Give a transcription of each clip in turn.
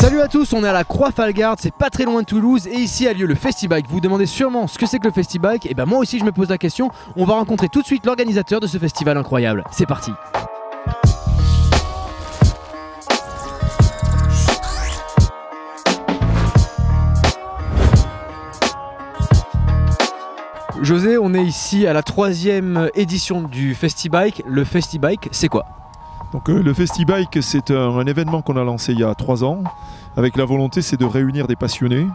Salut à tous, on est à la Croix-Falgarde, c'est pas très loin de Toulouse et ici a lieu le Festibike. Vous vous demandez sûrement ce que c'est que le Festibike Et ben moi aussi je me pose la question. On va rencontrer tout de suite l'organisateur de ce festival incroyable. C'est parti. José, on est ici à la troisième édition du Festibike. Le Festibike, c'est quoi? Donc euh, le Festibike, c'est un, un événement qu'on a lancé il y a trois ans. Avec la volonté, c'est de réunir des passionnés,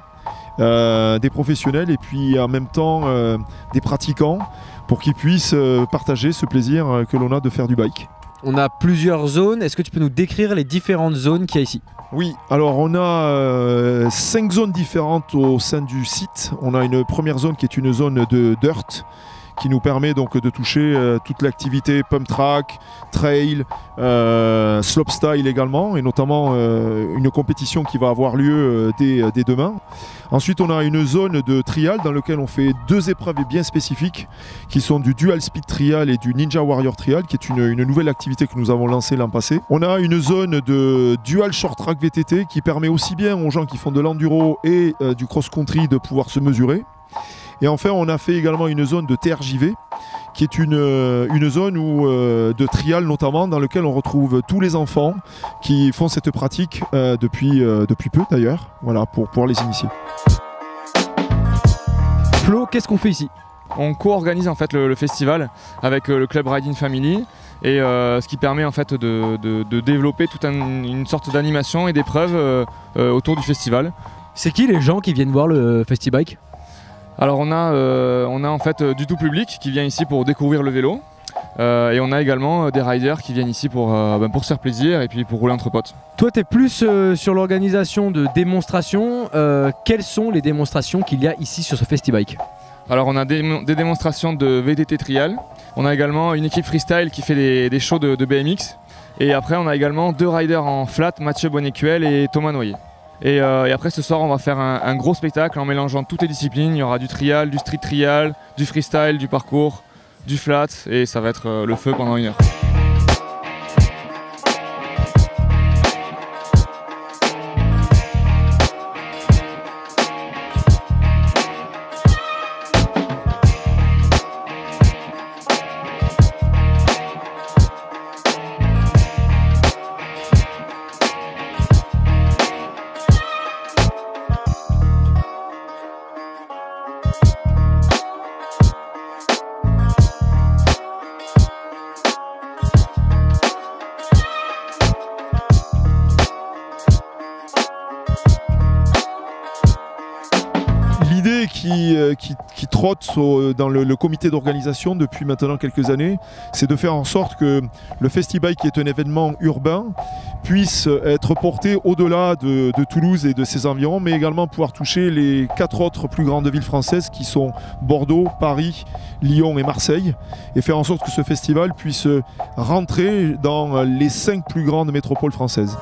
euh, des professionnels et puis en même temps euh, des pratiquants pour qu'ils puissent euh, partager ce plaisir que l'on a de faire du bike. On a plusieurs zones. Est-ce que tu peux nous décrire les différentes zones qu'il y a ici? Oui, alors on a cinq zones différentes au sein du site. On a une première zone qui est une zone de dirt qui nous permet donc de toucher euh, toute l'activité pump track, trail, euh, slopestyle également, et notamment euh, une compétition qui va avoir lieu euh, dès, demain. Ensuite, on a une zone de trial dans laquelle on fait deux épreuves bien spécifiques, qui sont du dual speed trial et du ninja warrior trial, qui est une, nouvelle activité que nous avons lancée l'an passé. On a une zone de dual short track VTT qui permet aussi bien aux gens qui font de l'enduro et du cross country de pouvoir se mesurer. Et enfin, on a fait également une zone de TRJV, qui est une, euh, une zone où, euh, de trial notamment, dans lequel on retrouve tous les enfants qui font cette pratique euh, depuis, euh, depuis peu d'ailleurs, voilà, pour pouvoir les initier. Flo, qu'est-ce qu'on fait ici? On co-organise en fait le, le festival avec euh, le club Riding Family et euh, ce qui permet en fait de, de- de développer toute un- une sorte d'animation et d'épreuves euh, euh, autour du festival. C'est qui les gens qui viennent voir le Festibike Alors on a, euh, on a en fait euh, du tout public qui vient ici pour découvrir le vélo Euh, et on a également des riders qui viennent ici pour, euh, ben, pour se faire plaisir et puis pour rouler entre potes. Toi, tu es plus sur l'organisation de démonstrations. Quelles sont les démonstrations qu'il y a ici sur ce Festibike Alors on a des, des démonstrations de VTT trial, on a également une équipe freestyle qui fait des, des shows de, de BMX et après on a également deux riders en flat, Mathieu Bonnecuel et Thomas Noyer. Et, euh, et après ce soir on va faire un, un gros spectacle en mélangeant toutes les disciplines, il y aura du trial, du street trial, du freestyle, du parcours, du flat et ça va être euh, le feu pendant une heure. Qui, euh, qui, trotte au- dans le, comité d'organisation depuis maintenant quelques années, c'est de faire en sorte que le Festibike, qui est un événement urbain, puisse être porté au-delà de, de Toulouse et de ses environs, mais également pouvoir toucher les quatre autres plus grandes villes françaises qui sont Bordeaux, Paris, Lyon et Marseille, et faire en sorte que ce festival puisse rentrer dans les cinq plus grandes métropoles françaises.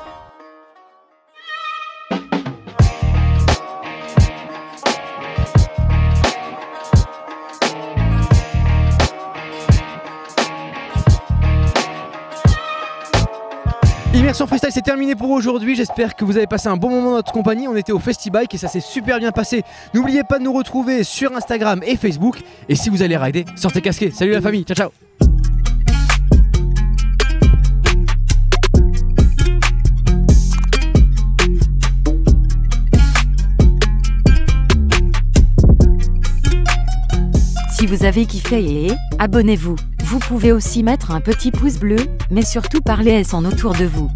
Immersion Freestyle, c'est terminé pour aujourd'hui. J'espère que vous avez passé un bon moment dans notre compagnie. On était au Festibike et ça s'est super bien passé. N'oubliez pas de nous retrouver sur Instagram et Facebook. Et si vous allez rider, sortez casqué. Salut la famille, ciao ciao Si vous avez kiffé abonnez-vous. Vous pouvez aussi mettre un petit pouce bleu, mais surtout parler en autour de vous.